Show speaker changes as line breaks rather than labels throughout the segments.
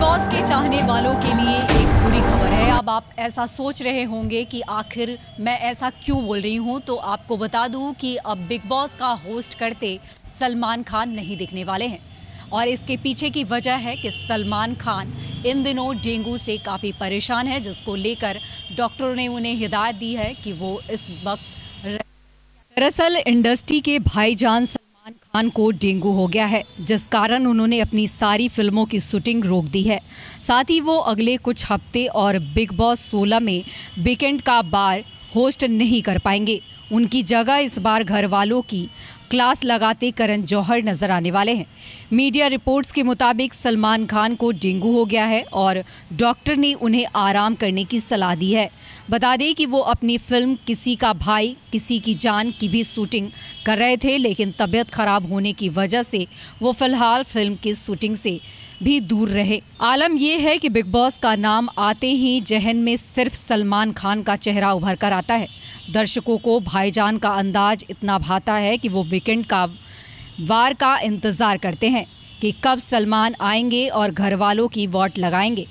के चाहने वालों के लिए एक बुरी खबर है। अब आप ऐसा सोच रहे होंगे कि आखिर मैं ऐसा क्यों बोल रही हूँ? तो आपको बता दूँ कि अब बिग बॉस का होस्ट करते सलमान खान नहीं दिखने वाले हैं। और इसके पीछे की वजह है कि सलमान खान इन दिनों डेंगू से काफ़ी परेशान है, जिसको लेकर डॉक्टरों ने उन्हें हिदायत दी है कि वो इस वक्त दरअसल इंडस्ट्री के भाईजान सलमान खान को डेंगू हो गया है, जिस कारण उन्होंने अपनी सारी फ़िल्मों की शूटिंग रोक दी है। साथ ही वो अगले कुछ हफ़्ते और बिग बॉस 16 में वीकेंड का बार होस्ट नहीं कर पाएँगे। उनकी जगह इस बार घर वालों की क्लास लगाते करण जौहर नज़र आने वाले हैं। मीडिया रिपोर्ट्स के मुताबिक सलमान खान को डेंगू हो गया है और डॉक्टर ने उन्हें आराम करने की सलाह दी है। बता दें कि वो अपनी फ़िल्म किसी का भाई, किसी की जान की भी शूटिंग कर रहे थे, लेकिन तबीयत खराब होने की वजह से वो फ़िलहाल फ़िल्म की शूटिंग से भी दूर रहे। आलम यह है कि बिग बॉस का नाम आते ही जहन में सिर्फ़ सलमान खान का चेहरा उभर कर आता है। दर्शकों को भाईजान का अंदाज इतना भाता है कि वो वीकेंड का वार का इंतज़ार करते हैं कि कब सलमान आएँगे और घर वालों की वोट लगाएँगे।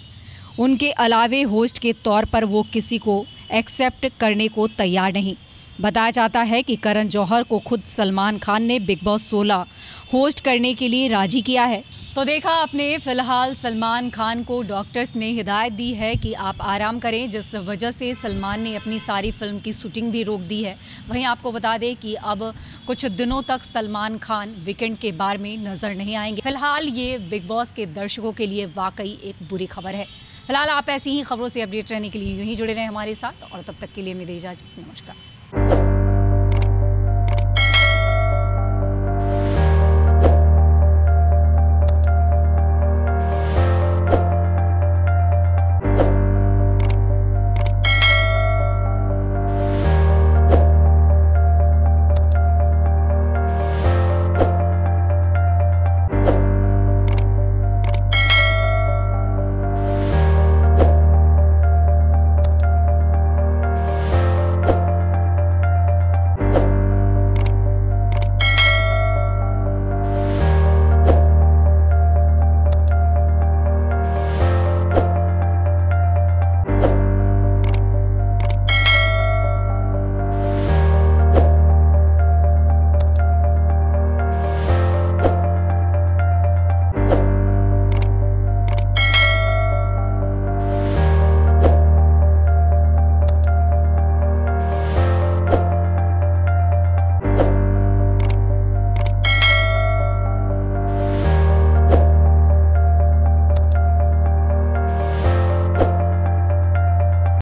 उनके अलावे होस्ट के तौर पर वो किसी को एक्सेप्ट करने को तैयार नहीं। बताया जाता है कि करण जौहर को खुद सलमान खान ने बिग बॉस 16 होस्ट करने के लिए राज़ी किया है। तो देखा आपने, फ़िलहाल सलमान खान को डॉक्टर्स ने हिदायत दी है कि आप आराम करें, जिस वजह से सलमान ने अपनी सारी फ़िल्म की शूटिंग भी रोक दी है। वहीं आपको बता दें कि अब कुछ दिनों तक सलमान खान वीकेंड के बार में नज़र नहीं आएँगे। फ़िलहाल ये बिग बॉस के दर्शकों के लिए वाकई एक बुरी खबर है। फ़िलहाल आप ऐसी ही खबरों से अपडेट रहने के लिए यूँ ही जुड़े रहें हमारे साथ, और तब तक के लिए मेरी इजाज़त नमस्कार।